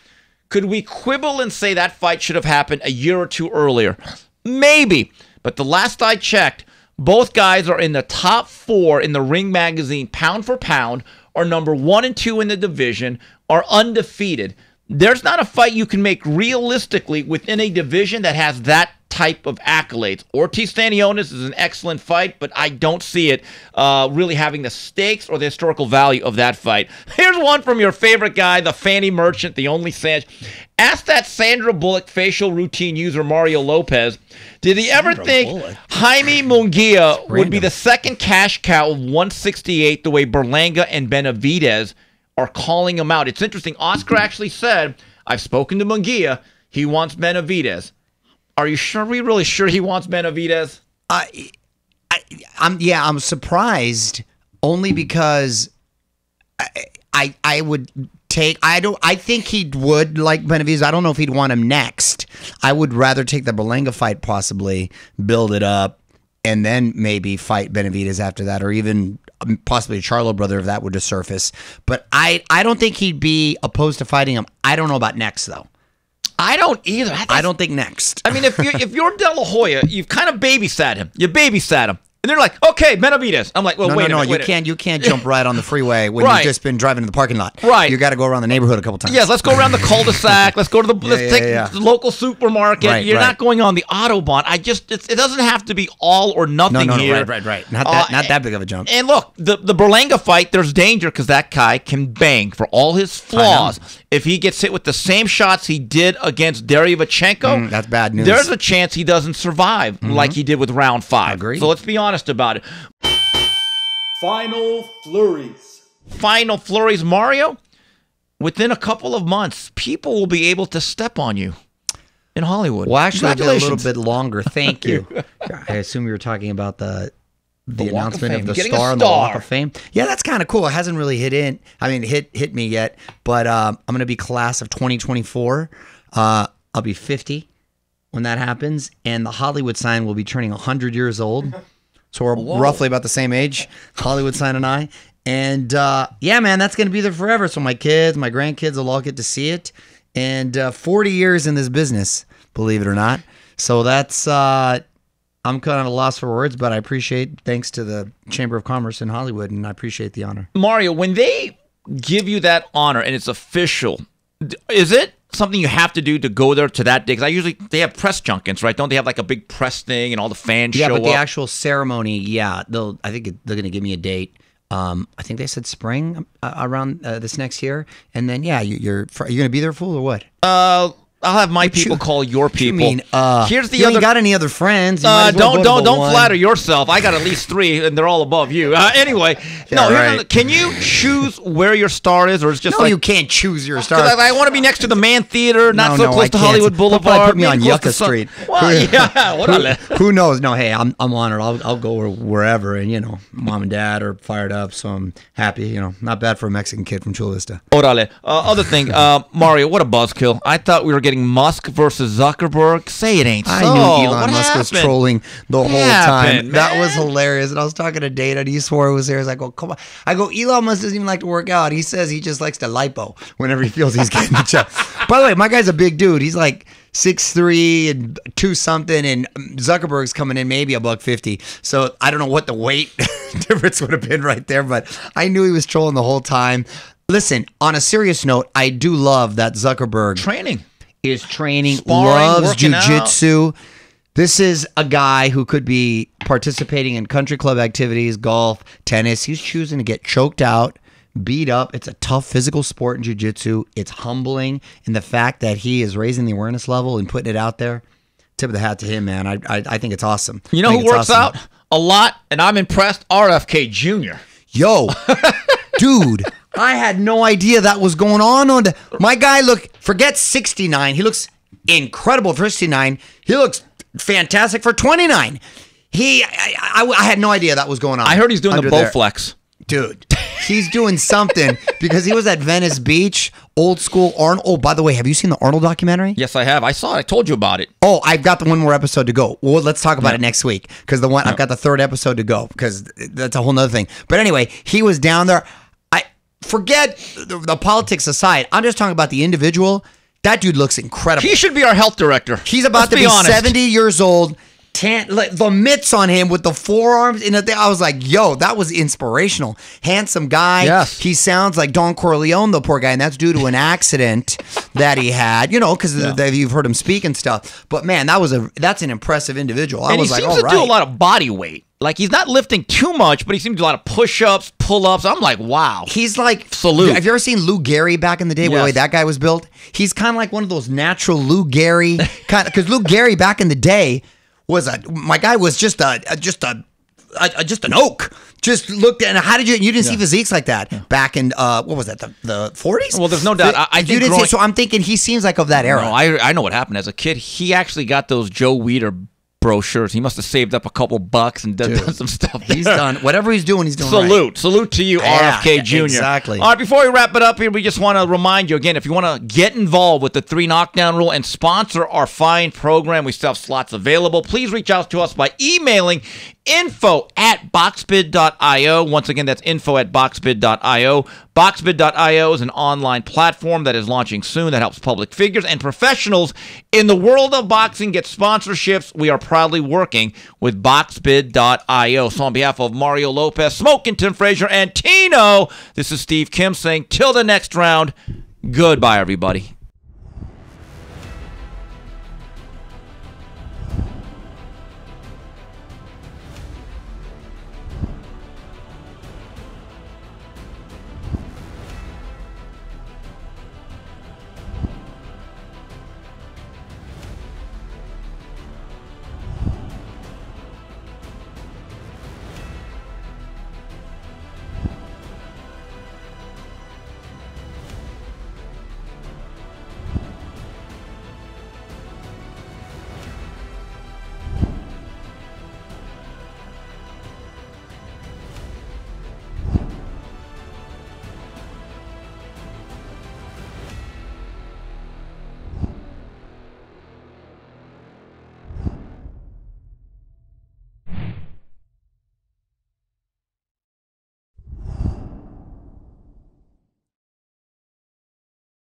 could we quibble and say that fight should have happened a year or two earlier? Maybe. But the last I checked, Both guys are in the top four in the Ring Magazine pound for pound, are number one and two in the division, are undefeated. There's not a fight you can make realistically within a division that has that type of accolades. Ortiz Stanionis is an excellent fight, but I don't see it uh, really having the stakes or the historical value of that fight. Here's one from your favorite guy, the Fanny Merchant, the only Sanch. Ask that Sandra Bullock facial routine user Mario Lopez. Did he ever think Jaime Munguia would be the second cash cow of 168 the way Berlanga and Benavidez are calling him out? It's interesting. Oscar actually said, I've spoken to Munguia. He wants Benavidez. Are you sure? Are we really sure he wants Benavidez? I, I, I'm yeah, I'm surprised only because I, I, I would take. I don't. I think he would like Benavidez. I don't know if he'd want him next. I would rather take the Berlanga fight, possibly build it up, and then maybe fight Benavidez after that, or even possibly a Charlo brother if that were to surface. But I, I don't think he'd be opposed to fighting him. I don't know about next though. I don't either. I don't think next. I mean, if you're, if you're De La Hoya, you've kind of babysat him. You babysat him. And they're like, okay, Benavidez. I'm like, well, no, wait no, a no. minute. You wait can't. You can't jump right on the freeway when Right. you've just been driving to the parking lot. Right. You got to go around the neighborhood a couple times. Yes, let's go around the cul-de-sac. Let's go to the let's yeah, take yeah. the local supermarket. Right, You're right. not going on the autobahn. I just it's, it doesn't have to be all or nothing no, no. here. Right, right, right. Not that. Uh, not that big of a jump. And look, the the Berlanga fight, there's danger because that guy can bang for all his flaws. If he gets hit with the same shots he did against Derevyanchenko, Mm, that's bad news. There's a chance he doesn't survive like he did with round five. Agreed. So let's be honest about it. Final flurries. Final flurries, Mario. Within a couple of months, people will be able to step on you in Hollywood. Well, actually, it'll be a little bit longer. Thank you. I assume you were talking about the the, The Walk of announcement of the Getting a star on the Walk of Fame. Yeah, that's kind of cool. It hasn't really hit in. I mean, hit hit me yet. But um, I'm gonna be class of 2024. Uh, I'll be 50 when that happens, and the Hollywood sign will be turning 100 years old. So we're roughly about the same age, Hollywood sign and I. And uh, yeah, man, that's gonna be there forever. So my kids, my grandkids will all get to see it. And uh, 40 years in this business, believe it or not. So that's uh, I'm kind of at a loss for words, but I appreciate thanks to the Chamber of Commerce in Hollywood, and I appreciate the honor. Mario, when they give you that honor and it's official, is it something you have to do to go there to that day? Because I usually they have press junkets, right? Don't they have like a big press thing and all the fans Yeah, show but the up? actual ceremony, yeah, they'll. I think they're going to give me a date. Um, I think they said spring uh, around uh, this next year, and then yeah, you, you're are going to be there full or what? uh, I'll have my people you- call your people. You mean, uh, Here's the you other. Ain't got any other friends? Uh, well don't don't don't one. flatter yourself. I got at least three, and they're all above you. Uh, anyway, no. right. can you choose where your star is, or it's just No, like you can't choose your star. I, I want to be next to the Mann Theater, not No, so no, close I to can't. Hollywood Boulevard. put me on Yucca Street. Well, yeah, órale. Who knows? No, hey, I'm I'm honored. I'll I'll go wherever, and you know, mom and dad are fired up, so I'm happy. You know, not bad for a Mexican kid from Chula Vista. Orale. Uh, other thing, uh, Mario, what a buzzkill. I thought we were getting Musk versus Zuckerberg. Say it ain't I so. knew Elon What Musk was trolling the whole happened, time. That was hilarious. And I was talking to Data, and he swore it was there. I was like, "Oh, come on!" I go, Elon Musk doesn't even like to work out. He says he just likes to lipo whenever he feels he's getting the job. By the way, my guy's a big dude. He's like six three and two something, and Zuckerberg's coming in maybe a buck fifty. So I don't know what the weight difference would have been right there, but I knew he was trolling the whole time. Listen, on a serious note, I do love that Zuckerberg Training. Is training, Sparring, loves jujitsu. This is a guy who could be participating in country club activities, golf, tennis. He's choosing to get choked out, beat up. It's a tough physical sport in jujitsu. It's humbling, and the fact that he is raising the awareness level and putting it out there. Tip of the hat to him, man. I I, I think it's awesome. You know who works awesome. out a lot, and I'm impressed? RFK Jr. Yo, dude, I had no idea that was going on. On the, my guy, look, forget 69. He looks incredible for 69. He looks fantastic for 29. He, I, I, I had no idea that was going on. I heard he's doing the there. Bowflex. Dude, he's doing something because he was at Venice Beach, old school Arnold. Oh, by the way, have you seen the Arnold documentary? Yes, I have. I saw it. I told you about it. Oh, I've got the one more episode to go. Well, let's talk about it next week because the one I've got the third episode to go because that's a whole nother thing. But anyway, he was down there. Forget the, the politics aside. I'm just talking about the individual. That dude looks incredible. He should be our health director. He's about Let's to be, honest. 70 years old. tan, like the mitts on him with the forearms. And I was like, yo, that was inspirational. Handsome guy. Yes. He sounds like Don Corleone, the poor guy, and that's due to an accident that he had. You know, because you've heard him speak and stuff. But man, that was a that's an impressive individual. I and he was like, seems all to do a lot of body weight. Like he's not lifting too much, but he seems to do a lot of push-ups, pull-ups. I'm like, wow. He's like Salute. Have you ever seen Lou Gehrig back in the day? The way that guy was built. He's kind of like one of those natural Lou Gehrig kind because Lou Gehrig back in the day was a my guy was just a, a just a, a, just an oak. Just looked and how did you you didn't see physiques like that back in uh what was that the the forties? Well, there's no doubt. I- I you didn't growing- see, so I'm thinking he seems like of that era. No, I I know what happened as a kid. He actually got those Joe Weider brochures. He must have saved up a couple bucks and done, done some stuff. he's done whatever he's doing. He's doing right. Salute. Salute to you, Yeah, RFK Jr. exactly. All right, before we wrap it up here, we just want to remind you again if you want to get involved with the three knockdown rule and sponsor our fine program, we still have slots available. Please reach out to us by emailing info at boxbid.io. Once again, that's info at boxbid.io. Boxbid.io is an online platform that is launching soon that helps public figures and professionals in the world of boxing get sponsorships. We are proudly working with boxbid.io. So, on behalf of Mario Lopez, Smoking Tim Frazier, and Tino, this is Steve Kim saying, till the next round, goodbye, everybody.